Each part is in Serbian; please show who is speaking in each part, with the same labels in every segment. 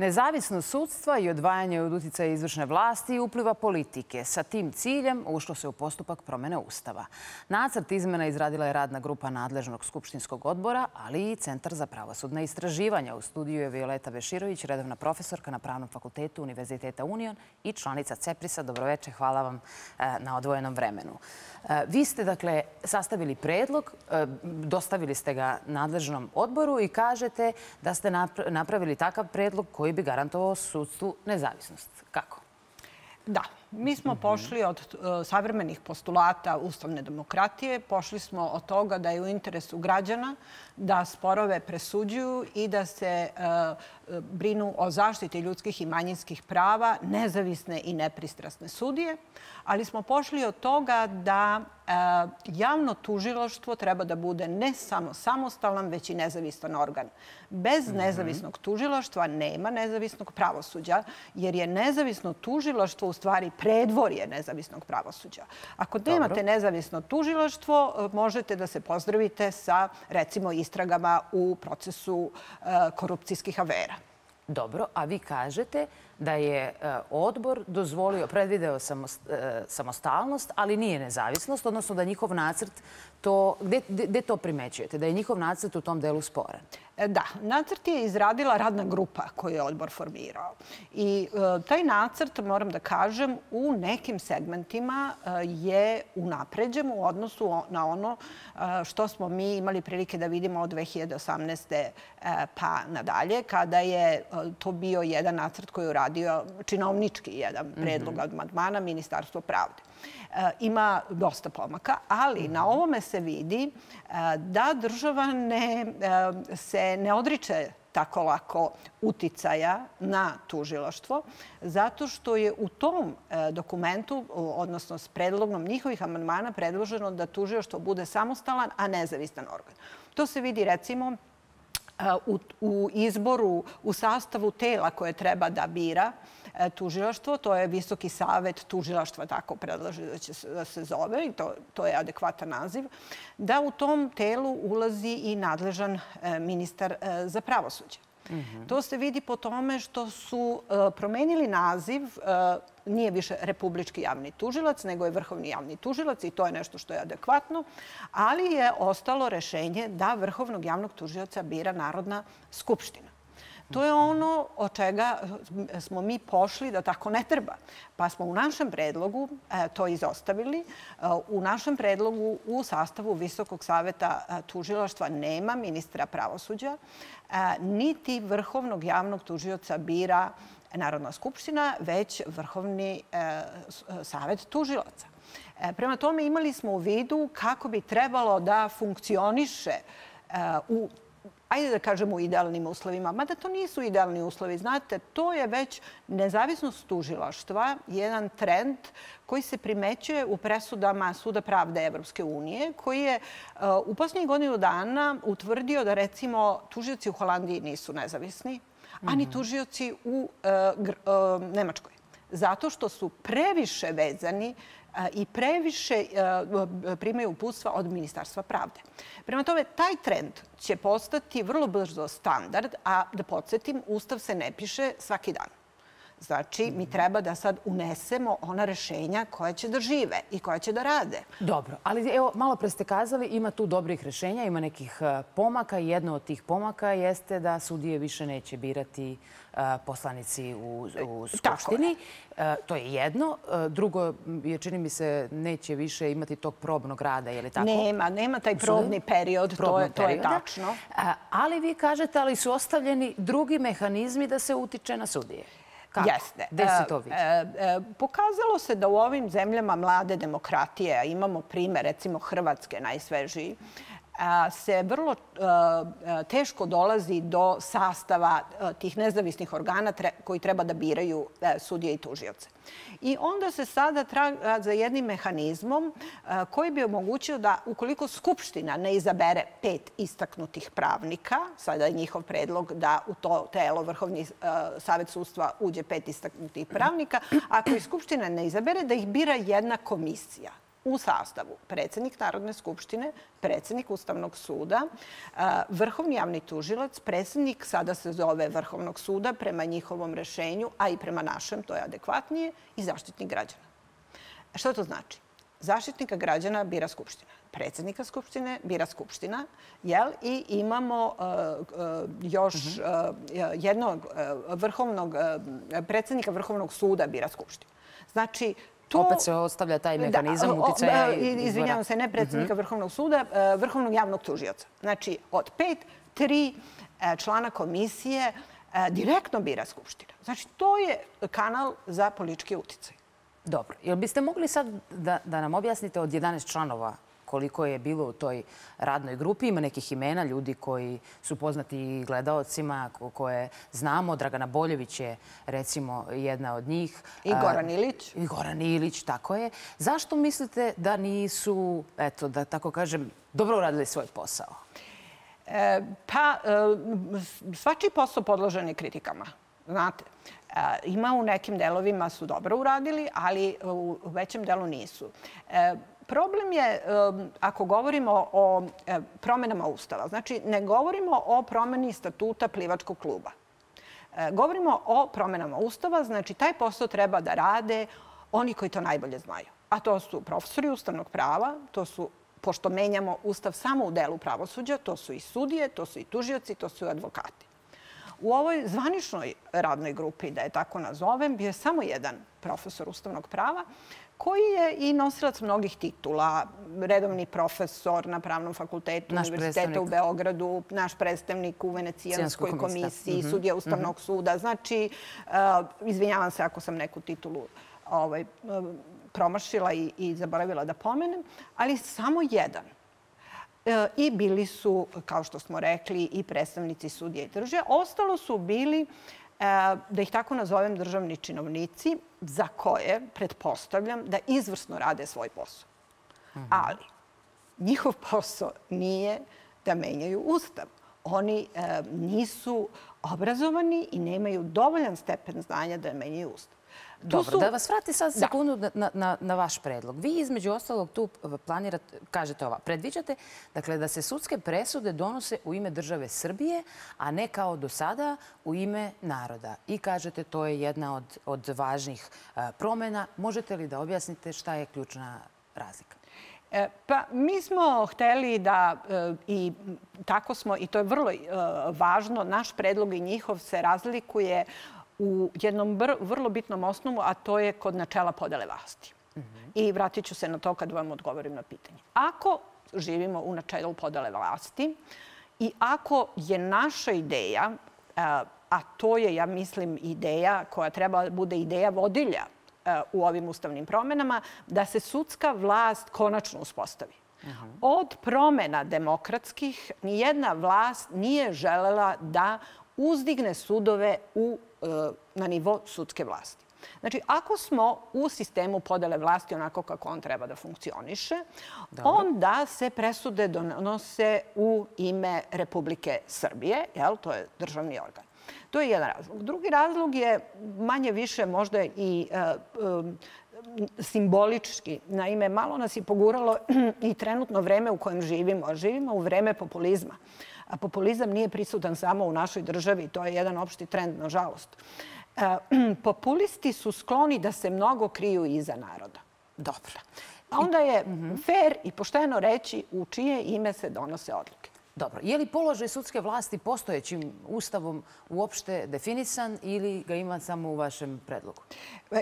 Speaker 1: Nezavisnost sudstva i odvajanje od uticaja izvršne vlasti i upliva politike. Sa tim ciljem ušlo se u postupak promene Ustava. Nacrt izmena izradila je radna grupa nadležnog Skupštinskog odbora, ali i Centar za pravosudne istraživanja. U studiju je Violeta Beširović, redovna profesorka na Pravnom fakultetu Univerziteta Union i članica CEPRIS-a. Dobroveče, hvala vam e, na odvojenom vremenu. E, vi ste, dakle, sastavili predlog, e, dostavili ste ga nadležnom odboru i kažete da ste napravili takav predlog koji koji bi garantovao sudstvu nezavisnost. Kako?
Speaker 2: Da, mi smo pošli od uh, savremenih postulata ustavne demokratije, pošli smo od toga da je u interesu građana da sporove presuđuju i da se uh, brinu o zaštiti ljudskih i manjinskih prava, nezavisne i nepristrasne sudije, ali smo pošli od toga da javno tužiloštvo treba da bude ne samo samostalan, već i nezavistan organ. Bez mhm. nezavisnog tužiloštva nema nezavisnog pravosuđa, jer je nezavisno tužiloštvo u stvari predvorje nezavisnog pravosuđa. Ako nemate nezavisno tužiloštvo, možete da se pozdravite sa, recimo, istragama u procesu e, korupcijskih avera.
Speaker 1: Dobro, a vi kažete da je e, odbor dozvolio, predvideo e, samostalnost, ali nije nezavisnost, odnosno da njihov nacrt to... Gde to primećujete? Da je njihov nacrt u tom delu sporan?
Speaker 2: E, da, nacrt je izradila radna grupa koju je odbor formirao. I taj nacrt, moram da kažem, u nekim segmentima je unapređen u odnosu na ono što smo mi imali prilike da vidimo od 2018. pa nadalje, kada je to bio jedan nacrt koji je uradio činovnički jedan predlog mm -hmm. amandmana Ministarstvo pravde. E, ima dosta pomaka, ali na mhm. ovome se vidi e, da država ne, e, se ne odriče tako lako uticaja na tužiloštvo, zato što je u tom dokumentu, odnosno s predlogom njihovih amandmana, predloženo da tužiloštvo bude samostalan, a nezavistan organ. To se vidi recimo u, u izboru, u sastavu tela koje treba da bira e, tužilaštvo. To je Visoki savet tužilaštva, tako predlaže da će da se zove i to, to je adekvatan naziv. Da u tom telu ulazi i nadležan e, ministar e, za pravosuđe. To se vidi po tome što su e, promenili naziv, e, nije više republički javni tužilac, nego je vrhovni javni tužilac i to je nešto što je adekvatno, ali je ostalo rešenje da vrhovnog javnog tužilaca bira Narodna skupština. To je ono od čega smo mi pošli da tako ne treba. Pa smo u našem predlogu e, to izostavili. E, u našem predlogu u sastavu Visokog saveta tužilaštva nema ministra pravosuđa, niti vrhovnog javnog tužioca bira Narodna skupština, već Vrhovni savet tužilaca. Prema tome imali smo u vidu kako bi trebalo da funkcioniše u ajde da kažemo u idealnim uslovima, mada to nisu idealni uslovi. Znate, to je već nezavisnost tužilaštva, jedan trend koji se primećuje u presudama Suda pravde Evropske unije, koji je uh, u posljednjih godinu dana utvrdio da recimo tužioci u Holandiji nisu nezavisni, ani mhm. tužioci u uh, uh, Nemačkoj. Zato što su previše vezani i previše primaju uputstva od Ministarstva pravde. Prema tome, taj trend će postati vrlo brzo standard, a da podsjetim, Ustav se ne piše svaki dan. Znači, mi treba da sad unesemo ona rešenja koja će da žive i koja će da rade.
Speaker 1: Dobro, ali evo, malo pre ste kazali, ima tu dobrih rešenja, ima nekih e, pomaka. Jedno od tih pomaka jeste da sudije više neće birati e, poslanici u, u Skupštini. Je. To je jedno. E, drugo, je, čini mi se, neće više imati tog probnog rada, je li tako?
Speaker 2: Nema, nema taj probni period, to je, to je tačno.
Speaker 1: Ali vi kažete, ali su ostavljeni drugi mehanizmi da se utiče na sudije.
Speaker 2: Kako? Jeste. Gde se to vidi? E, e, pokazalo se da u ovim zemljama mlade demokratije, a imamo primer recimo Hrvatske najsvežiji, se vrlo teško dolazi do sastava tih nezavisnih organa koji treba da biraju e, sudije i tužioce. I onda se sada traga za jednim mehanizmom koji bi omogućio da ukoliko Skupština ne izabere pet istaknutih pravnika, sada je njihov predlog da u to telo Vrhovni savjet sudstva uđe pet istaknutih pravnika, ako i Skupština ne izabere, da ih bira jedna komisija u sastavu predsednik Narodne skupštine, predsednik Ustavnog suda, vrhovni javni tužilac, predsednik sada se zove Vrhovnog suda prema njihovom rešenju, a i prema našem, to je adekvatnije, i zaštitnik građana. Šta to znači? Zaštitnika građana bira Skupština. Predsednika Skupštine bira Skupština, jel? I imamo uh, uh, još uh, jednog vrhovnog, predsednika Vrhovnog suda bira Skupština.
Speaker 1: Znači, to... Opet se ostavlja taj da, mehanizam da, uticaja
Speaker 2: i Izvinjavam se, ne predsednika Vrhovnog suda, Vrhovnog javnog tužioca. Znači, od pet, tri člana komisije direktno bira Skupština. Znači, to je kanal za politički uticaj.
Speaker 1: Dobro. Jel biste mogli sad da, da nam objasnite od 11 članova koliko je bilo u toj radnoj grupi. Ima nekih imena, ljudi koji su poznati gledaocima, koje znamo. Dragana Boljević je, recimo, jedna od njih.
Speaker 2: I Goran Ilić.
Speaker 1: I Goran Ilić, tako je. Zašto mislite da nisu, eto, da tako kažem, dobro uradili svoj posao?
Speaker 2: E, pa, e, svačiji posao podložen je kritikama. Znate, Ima u nekim delovima su dobro uradili, ali u većem delu nisu. Problem je, ako govorimo o e, promenama Ustava, znači ne govorimo o promeni statuta plivačkog kluba. E, govorimo o promenama Ustava, znači taj posao treba da rade oni koji to najbolje znaju. A to su profesori ustavnog prava, to su pošto menjamo Ustav samo u delu pravosuđa, to su i sudije, to su i tužioci, to su i advokati. U ovoj zvaničnoj radnoj grupi, da je tako nazovem, bio je samo jedan profesor ustavnog prava koji je i nosilac mnogih titula, redovni profesor na Pravnom fakultetu naš Univerziteta u Beogradu, naš predstavnik u Venecijanskoj komisiji, mm -hmm. sudija Ustavnog mm -hmm. suda. Znači, uh, izvinjavam se ako sam neku titulu ovaj, promašila i, i zaboravila da pomenem, ali samo jedan E, i bili su, kao što smo rekli, i predstavnici sudije i drže. Ostalo su bili, da ih tako nazovem, državni činovnici za koje pretpostavljam da izvrsno rade svoj posao. Mhm. Ali njihov posao nije da menjaju ustav. Oni e, nisu obrazovani i nemaju dovoljan stepen znanja da menjaju ustav.
Speaker 1: Dobro, su... da vas vrati sad da. sekundu na, na, na vaš predlog. Vi između ostalog tu planirate, kažete ova, predviđate dakle, da se sudske presude donose u ime države Srbije, a ne kao do sada u ime naroda. I kažete to je jedna od, od važnih a, promena. Možete li da objasnite šta je ključna razlika?
Speaker 2: E, pa mi smo hteli da e, i tako smo, i to je vrlo važno, naš predlog i njihov se razlikuje u jednom vrlo bitnom osnovu, a to je kod načela podele vlasti. Mm. I vratit ću se na to kad vam odgovorim na pitanje. Ako živimo u načelu podele vlasti i ako je naša ideja, a to je, ja mislim, ideja koja treba da bude ideja vodilja u ovim ustavnim promenama, da se sudska vlast konačno uspostavi. Mhm. Od promena demokratskih nijedna vlast nije želela da uzdigne sudove u na nivo sudske vlasti. Znači, ako smo u sistemu podele vlasti onako kako on treba da funkcioniše, Dobro. onda se presude donose u ime Republike Srbije, jel? to je državni organ. To je jedan razlog. Drugi razlog je manje više možda i uh, simbolički. Naime, malo nas je poguralo i trenutno vreme u kojem živimo. Živimo u vreme populizma. A populizam nije prisutan samo u našoj državi, to je jedan opšti trend, nažalost. E, populisti su skloni da se mnogo kriju iza naroda.
Speaker 1: Dobro.
Speaker 2: A onda je fair i pošteno reći u čije ime se donose odluke.
Speaker 1: Dobro. Je li položaj sudske vlasti postojećim ustavom uopšte definisan ili ga ima samo u vašem predlogu?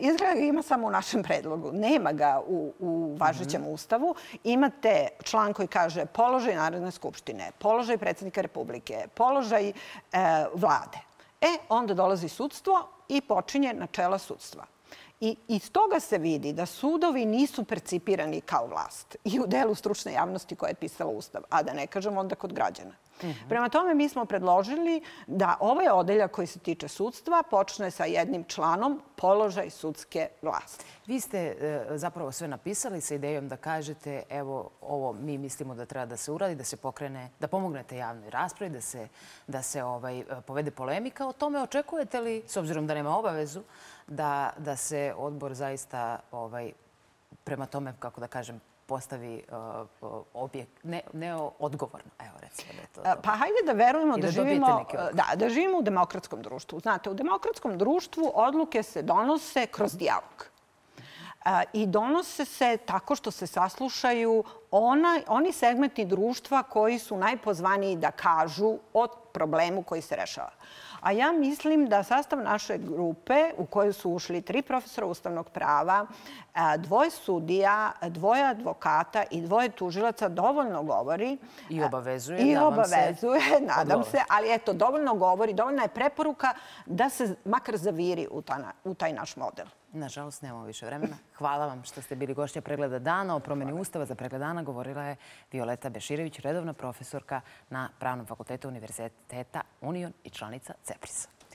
Speaker 2: Izgleda ga ima samo u našem predlogu. Nema ga u, u važećem mm -hmm. ustavu. Imate član koji kaže položaj Narodne skupštine, položaj predsjednika Republike, položaj e, vlade. E, onda dolazi sudstvo i počinje načela sudstva. I iz toga se vidi da sudovi nisu percipirani kao vlast i u delu stručne javnosti koja je pisala Ustav, a da ne kažem onda kod građana. -hmm. Prema tome, mi smo predložili da ovaj odeljak koji se tiče sudstva počne sa jednim članom položaj sudske vlasti.
Speaker 1: Vi ste e, zapravo sve napisali sa idejom da kažete evo ovo mi mislimo da treba da se uradi, da se pokrene, da pomognete javnoj raspravi, da se, da se ovaj, povede polemika. O tome očekujete li, s obzirom da nema obavezu, da, da se odbor zaista ovaj, prema tome, kako da kažem, postavi uh, objekt, ne, ne odgovorno. Evo, recimo da je to.
Speaker 2: Pa hajde da verujemo da,
Speaker 1: da
Speaker 2: živimo, da, da živimo u demokratskom društvu. Znate, u demokratskom društvu odluke se donose kroz dijalog. A, I donose se tako što se saslušaju ona, oni segmenti društva koji su najpozvaniji da kažu o problemu koji se rešava. A ja mislim da sastav naše grupe u kojoj su ušli tri profesora ustavnog prava, a, dvoje sudija, dvoje advokata i dvoje tužilaca dovoljno govori.
Speaker 1: I obavezuje
Speaker 2: I
Speaker 1: se
Speaker 2: obavezuje, nadam se, ali eto, dovoljno govori, dovoljna je preporuka da se makar zaviri u taj naš model.
Speaker 1: Nažalost, nemamo više vremena. Hvala vam što ste bili gošća pregleda dana. O promeni Ustava za pregled dana govorila je Violeta Beširević, redovna profesorka na Pravnom fakultetu Univerziteta Union i članica CEPRIS.